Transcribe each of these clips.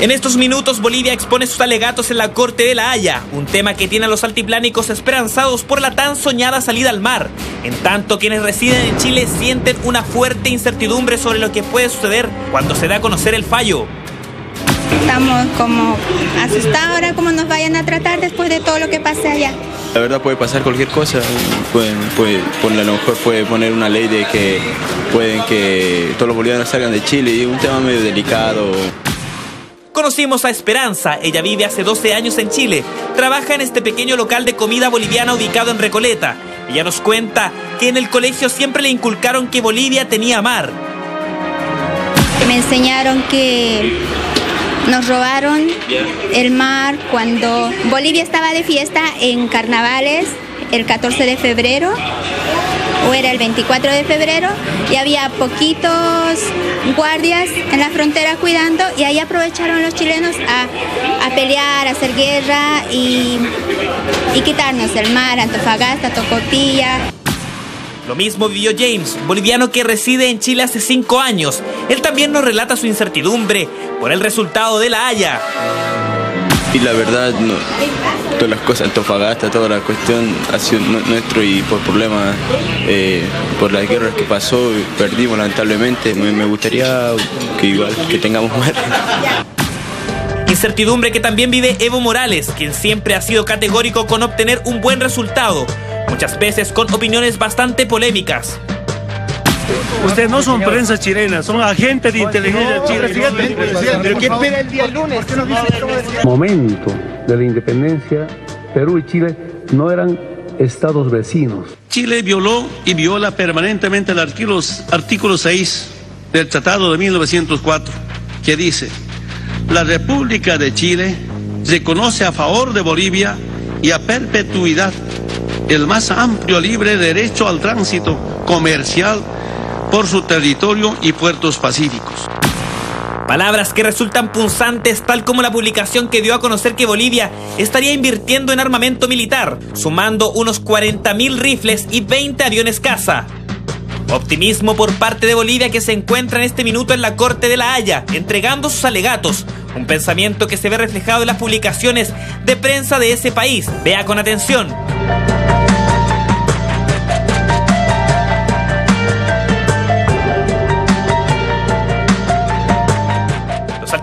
En estos minutos Bolivia expone sus alegatos en la Corte de la Haya, un tema que tiene a los altiplánicos esperanzados por la tan soñada salida al mar. En tanto, quienes residen en Chile sienten una fuerte incertidumbre sobre lo que puede suceder cuando se da a conocer el fallo. Estamos como asustados ahora cómo nos vayan a tratar después de todo lo que pase allá. La verdad puede pasar cualquier cosa, pueden, puede, a lo mejor puede poner una ley de que pueden que todos los bolivianos salgan de Chile y es un tema medio delicado. Conocimos a Esperanza, ella vive hace 12 años en Chile, trabaja en este pequeño local de comida boliviana ubicado en Recoleta. Ella nos cuenta que en el colegio siempre le inculcaron que Bolivia tenía mar. Me enseñaron que nos robaron el mar cuando Bolivia estaba de fiesta en carnavales el 14 de febrero o era el 24 de febrero y había poquitos guardias en la frontera cuidando y ahí aprovecharon los chilenos a, pelear, a hacer guerra y, y quitarnos el mar, Antofagasta, Tocotilla. Lo mismo vivió James, boliviano que reside en Chile hace cinco años. Él también nos relata su incertidumbre por el resultado de la Haya. Y la verdad, todas las cosas, Antofagasta, toda la cuestión ha sido nuestro y por problemas, eh, por las guerras que pasó, perdimos lamentablemente. Me, gustaría que igual, que tengamos muerte. Incertidumbre que también vive Evo Morales, quien siempre ha sido categórico con obtener un buen resultado muchas veces con opiniones bastante polémicas. Ustedes no son prensa chilena, son agentes de inteligencia chilena. ¿Pero qué espera el día lunes? Momento de la independencia, Perú y Chile no eran estados vecinos. Chile violó y viola permanentemente el artículo, artículo 6 del Tratado de 1904, que dice, la República de Chile reconoce a favor de Bolivia y a perpetuidad el más amplio libre derecho al tránsito comercial por su territorio y puertos pacíficos. Palabras que resultan punzantes, tal como la publicación que dio a conocer que Bolivia estaría invirtiendo en armamento militar, sumando unos 40.000 rifles y 20 aviones caza. Optimismo por parte de Bolivia que se encuentra en este minuto en la Corte de la Haya, entregando sus alegatos. Un pensamiento que se ve reflejado en las publicaciones de prensa de ese país. Vea con atención.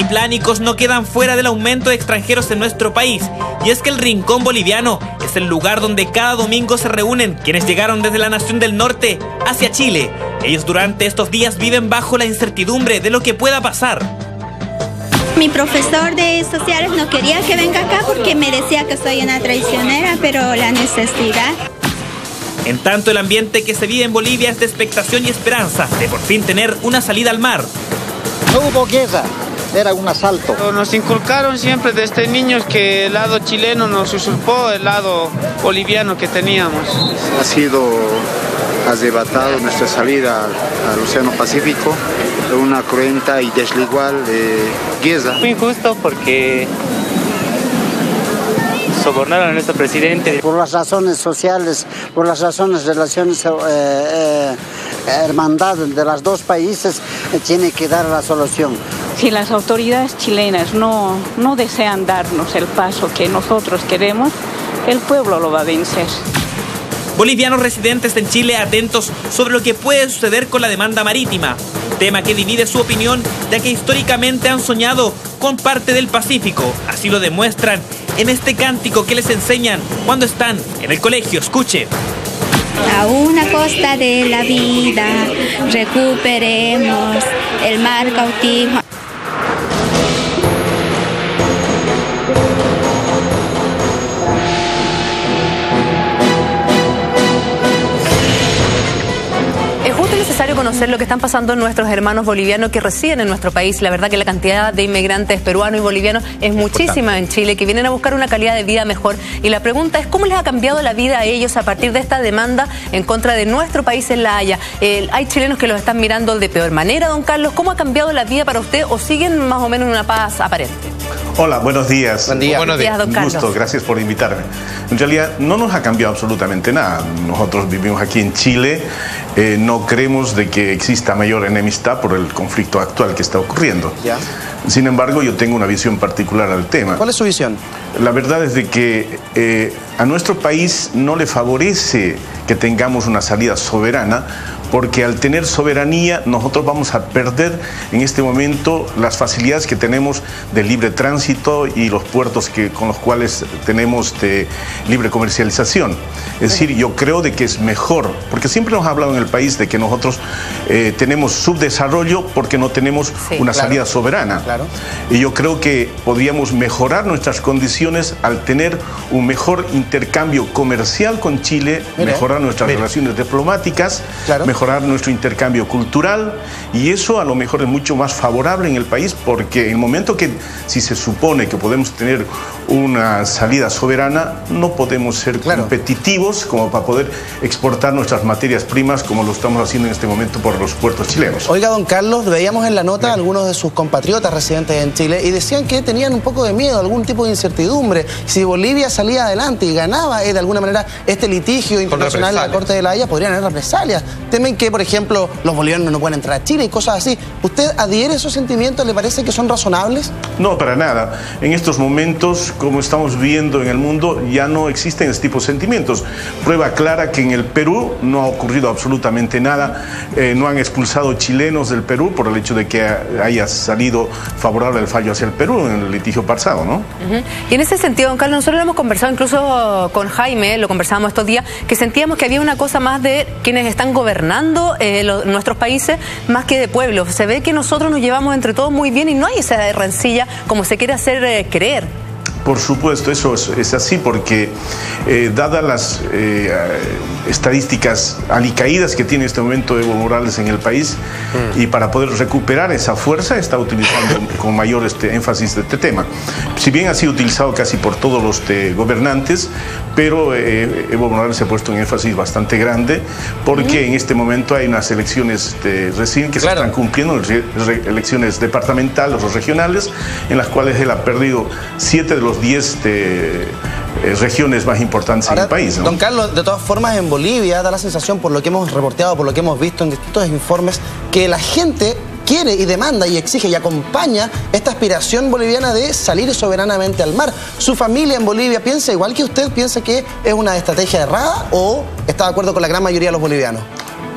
Altiplánicos no quedan fuera del aumento de extranjeros en nuestro país. Y es que el Rincón Boliviano es el lugar donde cada domingo se reúnen quienes llegaron desde la nación del norte hacia Chile. Ellos durante estos días viven bajo la incertidumbre de lo que pueda pasar. Mi profesor de sociales no quería que venga acá porque me decía que soy una traicionera, pero la necesidad. En tanto, el ambiente que se vive en Bolivia es de expectación y esperanza de por fin tener una salida al mar. No hubo guerra, era un asalto. Nos inculcaron siempre desde niños que el lado chileno nos usurpó el lado boliviano que teníamos. Ha sido arrebatado nuestra salida al Océano Pacífico de una cruenta y desigual de guerra. Muy injusto porque sobornaron a nuestro presidente. Por las razones sociales, por las razones de relaciones, eh, eh, hermandad de los dos países, eh, tiene que dar la solución si las autoridades chilenas no, no desean darnos el paso que nosotros queremos, el pueblo lo va a vencer. Bolivianos residentes en Chile atentos sobre lo que puede suceder con la demanda marítima, tema que divide su opinión ya que históricamente han soñado con parte del Pacífico, así lo demuestran en este cántico que les enseñan cuando están en el colegio. Escuche. A una costa de la vida recuperemos el mar cautivo. Conocer lo que están pasando nuestros hermanos bolivianos que residen en nuestro país. La verdad que la cantidad de inmigrantes peruanos y bolivianos es muchísima en Chile, que vienen a buscar una calidad de vida mejor. Y la pregunta es, ¿cómo les ha cambiado la vida a ellos a partir de esta demanda en contra de nuestro país en La Haya? hay chilenos que los están mirando de peor manera, don Carlos. ¿Cómo ha cambiado la vida para usted o siguen más o menos en una paz aparente? Hola, buenos días. Buen día. Buenos días, don Carlos. gusto, gracias por invitarme. En realidad no nos ha cambiado absolutamente nada. Nosotros vivimos aquí en Chile, eh, no creemos de que exista mayor enemistad por el conflicto actual que está ocurriendo. Sin embargo, yo tengo una visión particular al tema. ¿Cuál es su visión? La verdad es de que eh, a nuestro país no le favorece que tengamos una salida soberana porque al tener soberanía nosotros vamos a perder en este momento las facilidades que tenemos de libre tránsito y los puertos que, con los cuales tenemos de libre comercialización. Es decir, yo creo de que es mejor, porque siempre nos ha hablado en el país de que nosotros eh, tenemos subdesarrollo porque no tenemos Sí, una claro. salida soberana. Claro. Y yo creo que podríamos mejorar nuestras condiciones al tener un mejor intercambio comercial con Chile, mejorar nuestras relaciones diplomáticas, mejorar nuestro intercambio cultural y eso a lo mejor es mucho más favorable en el país porque en el momento que si se supone que podemos tener una salida soberana, no podemos ser competitivos como para poder exportar nuestras materias primas como lo estamos haciendo en este momento por los puertos chilenos. Oiga, don Carlos, veíamos en la nota a algunos de sus compatriotas residentes en Chile y decían que tenían un poco de miedo, algún tipo de incertidumbre. Si Bolivia salía adelante y ganaba eh, de alguna manera este litigio internacional en la. Corte de la Haya, podrían haber represalias. Temen que, por ejemplo, los bolivianos no puedan entrar a Chile y cosas así. ¿Usted adhiere a esos sentimientos? ¿Le parece que son razonables? No, para nada. En estos momentos, como estamos viendo en el mundo, ya no existen este tipo de sentimientos. Prueba clara que en el Perú no ha ocurrido absolutamente nada. Eh, no han expulsado chilenos del Perú por el hecho de que haya salido favorable el fallo hacia el Perú en el litigio pasado, ¿no? Y en ese sentido, don Carlos, nosotros lo hemos conversado incluso con Jaime, lo conversábamos estos días, que sentíamos que había una cosa más de quienes están gobernando eh, nuestros países más que de pueblos. Se ve que nosotros nos llevamos entre todos muy bien y no hay esa rencilla como se quiere hacer eh, creer. Por supuesto, eso es, es así porque eh, dadas las eh, estadísticas alicaídas que tiene en este momento Evo Morales en el país y para poder recuperar esa fuerza está utilizando con mayor este, énfasis este tema. Si bien ha sido utilizado casi por todos los este, gobernantes, pero eh, Evo Morales se ha puesto un énfasis bastante grande porque en este momento hay unas elecciones este, recién que se están cumpliendo, elecciones departamentales o regionales, en las cuales él ha perdido siete de los diez este, eh, regiones más importantes en el país. ¿no? Don Carlos, de todas formas, en Bolivia da la sensación, por lo que hemos reporteado, por lo que hemos visto en distintos informes, que la gente quiere y demanda y exige y acompaña esta aspiración boliviana de salir soberanamente al mar. ¿Su familia en Bolivia piensa igual que usted? ¿Piensa que es una estrategia errada o está de acuerdo con la gran mayoría de los bolivianos?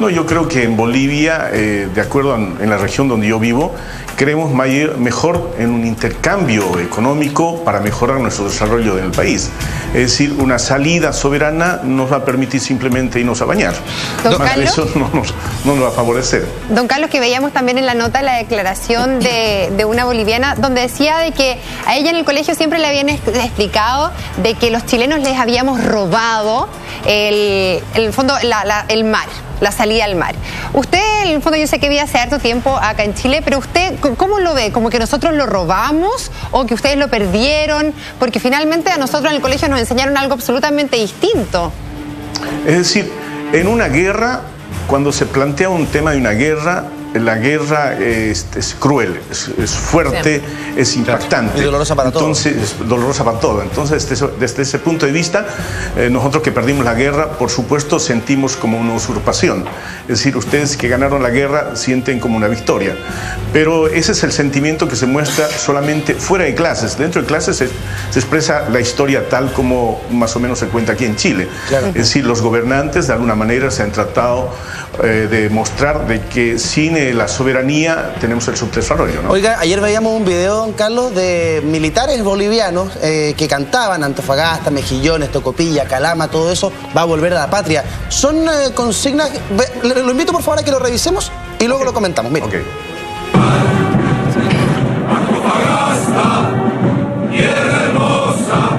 No, yo creo que en Bolivia, eh, de acuerdo en, en la región donde yo vivo, creemos mayor- mejor en un intercambio económico para mejorar nuestro desarrollo en el país. Es decir, una salida soberana nos va a permitir simplemente irnos a bañar. Don Más Carlos. eso no nos, no nos va a favorecer. Don Carlos, que veíamos también en la nota la declaración de, de una boliviana donde decía de que a ella en el colegio siempre le habían explicado de que los chilenos les habíamos robado el, el fondo, la- la- el mar, la salida al mar. Usted, en el fondo, yo sé que vive hace harto tiempo acá en Chile, pero usted, ¿cómo lo ve? ¿Como que nosotros lo robamos o que ustedes lo perdieron? Porque finalmente a nosotros en el colegio nos enseñaron algo absolutamente distinto. Es decir, en una guerra, cuando se plantea un tema de una guerra, la guerra es, es cruel, es, es fuerte, es impactante. Y dolorosa para. Entonces, es dolorosa para todos. Entonces, desde, desde ese punto de vista, eh, nosotros que perdimos la guerra, por supuesto, sentimos como una usurpación. Es decir, ustedes que ganaron la guerra sienten como una victoria. Pero ese es el sentimiento que se muestra solamente fuera de clases. Dentro de clases se, se expresa la historia tal como más o menos se cuenta aquí en Chile. Es decir, los gobernantes de alguna manera se han tratado eh, de mostrar de que sin eh, la soberanía tenemos el subdesarrollo. ¿no? Oiga, ayer veíamos un video, don Carlos, de militares bolivianos eh, que cantaban Antofagasta, Mejillones, Tocopilla, Calama, todo eso va a volver a la patria. Son eh, consignas. le- Lo invito por favor a que lo revisemos y luego lo comentamos. Mire. Tierra hermosa,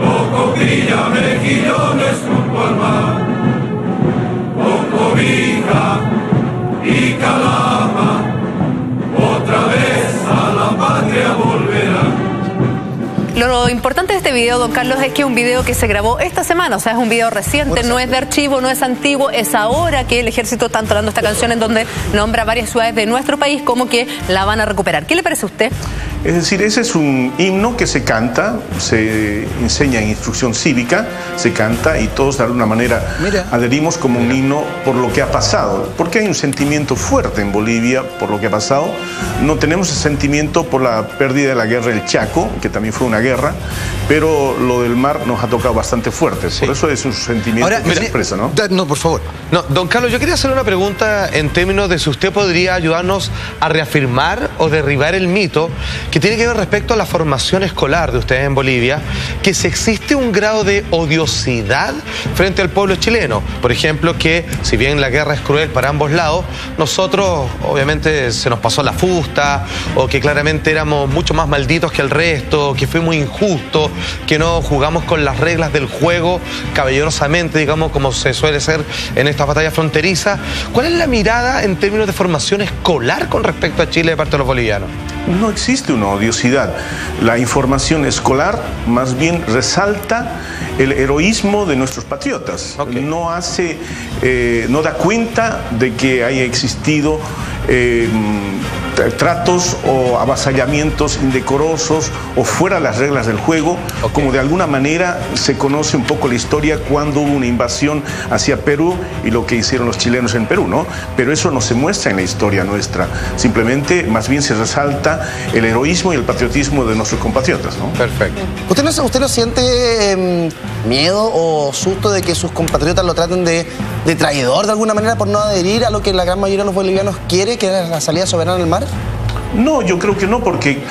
Tocopilla, mejillones junto al mar, y calama, otra vez a la patria volverá. Lo importante de este video, don Carlos, es que es un video que se grabó esta semana, o sea, es un video reciente, no es de archivo, no es antiguo, es ahora que el ejército está entrando esta canción en donde nombra varias ciudades de nuestro país como que la van a recuperar. ¿Qué le parece a usted? Es decir, ese es un himno que se canta, se enseña en instrucción cívica, se canta y todos de alguna manera adherimos como un himno por lo que ha pasado. Porque hay un sentimiento fuerte en Bolivia por lo que ha pasado. No tenemos ese sentimiento por la pérdida de la guerra del Chaco, que también fue una guerra, pero lo del mar nos ha tocado bastante fuerte. Por eso es un sentimiento Ahora, que se expresa, ¿no? No, por favor. No, don Carlos, yo quería hacer una pregunta en términos de si usted podría ayudarnos a reafirmar o derribar el mito que tiene que ver respecto a la formación escolar de ustedes en Bolivia, que si existe un grado de odiosidad frente al pueblo chileno. Por ejemplo, que si bien la guerra es cruel para ambos lados, nosotros obviamente se nos pasó la fusta, o que claramente éramos mucho más malditos que el resto, que fuimos injustos, que no jugamos con las reglas del juego caballerosamente, digamos, como se suele ser en estas batallas fronterizas. ¿Cuál es la mirada en términos de formación escolar con respecto a Chile de parte de los bolivianos? No existe una odiosidad. La información escolar más bien resalta el heroísmo de nuestros patriotas. No hace, eh, no da cuenta de que haya existido eh, tratos o avasallamientos indecorosos o fuera las reglas del juego, como de alguna manera se conoce un poco la historia cuando hubo una invasión hacia Perú y lo que hicieron los chilenos en Perú, ¿no? Pero eso no se muestra en la historia nuestra. Simplemente, más bien se resalta el heroísmo y el patriotismo de nuestros compatriotas, ¿no? Perfecto. ¿Usted no, usted no siente em, miedo o susto de que sus compatriotas lo traten de, de traidor de alguna manera por no adherir a lo que la gran mayoría de los bolivianos quiere, que es la salida soberana al mar? No, yo creo que no, porque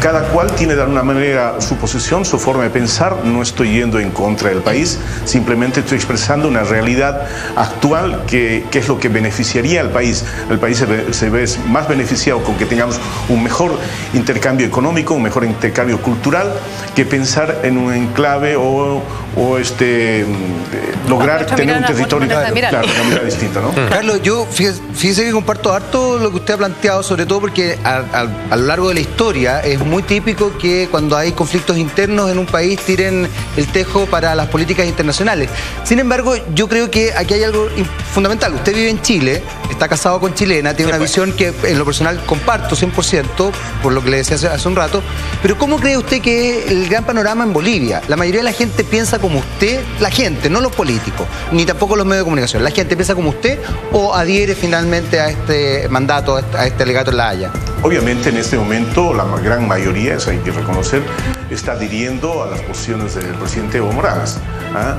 cada cual tiene de alguna manera su posición, su forma de pensar. No estoy yendo en contra del país, simplemente estoy expresando una realidad actual que, que es lo que beneficiaría al país. El país se se ve más beneficiado con que tengamos un mejor intercambio económico, un mejor intercambio cultural, que pensar en un enclave o, o, este, mm, lograr tener un territorio. mirar. Claro, una mirada distinta, ¿no? Carlos, yo fíjese, fíjese que comparto harto lo que usted ha planteado, sobre todo porque a, a- a lo largo de la historia es muy típico que cuando hay conflictos internos en un país tiren el tejo para las políticas internacionales. Sin embargo, yo creo que aquí hay algo fundamental. Usted vive en Chile, está casado con chilena, tiene una visión que en lo personal comparto 100%, por lo que le decía hace, hace un rato, pero ¿cómo cree usted que es el gran panorama en Bolivia? La mayoría de la gente piensa como usted, la gente, no los políticos, ni tampoco los medios de comunicación. La gente piensa como usted o adhiere finalmente a este mandato, a este- a alegato en La Haya. Obviamente en este momento la gran mayoría, eso hay que reconocer, está adhiriendo a las posiciones del presidente Evo Morales. ¿ah?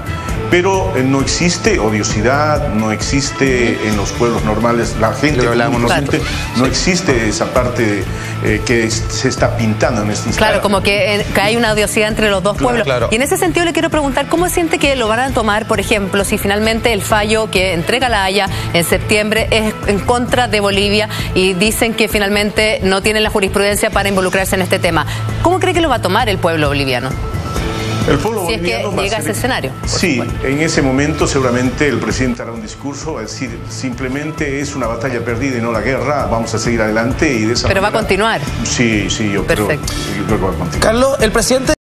Pero eh, no existe odiosidad, no existe en los pueblos normales, la gente y corriente, no existe esa parte eh, que se está pintando en este instante. Claro, como que, eh, que hay una odiosidad entre los dos Claro, pueblos. claro. Y en ese sentido le quiero preguntar, ¿cómo siente que lo van a tomar, por ejemplo, si finalmente el fallo que entrega la Haya en septiembre es en contra de Bolivia y dicen que finalmente no tienen la jurisprudencia para involucrarse en este tema? ¿Cómo cree que lo va a tomar el pueblo boliviano? El pueblo Si es que llega a ese escenario. Sí, en ese momento seguramente el presidente hará un discurso, va a decir, simplemente es una batalla perdida y no la guerra, vamos a seguir adelante y de esa Pero va a continuar. Sí, sí, yo creo, yo creo que va a continuar. Carlos, el presidente